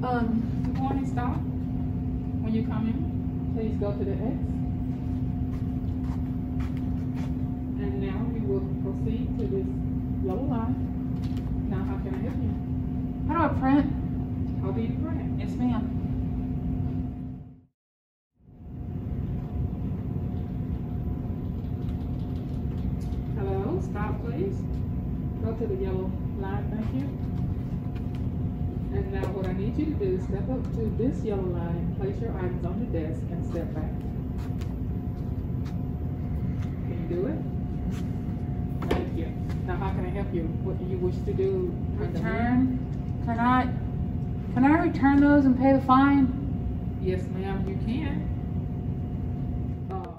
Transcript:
Um, on and stop. When you come in, please go to the X. And now we will proceed to this yellow line. Now, how can I help you? how do I print? How do you print? Yes, ma'am. Hello, stop please. Go to the yellow line, thank you. And now what I need you to do is step up to this yellow line, place your items on the desk and step back. Can you do it? Thank you. Now how can I help you? What do you wish to do? Return. Can I, can I return those and pay the fine? Yes, ma'am, you can. Uh,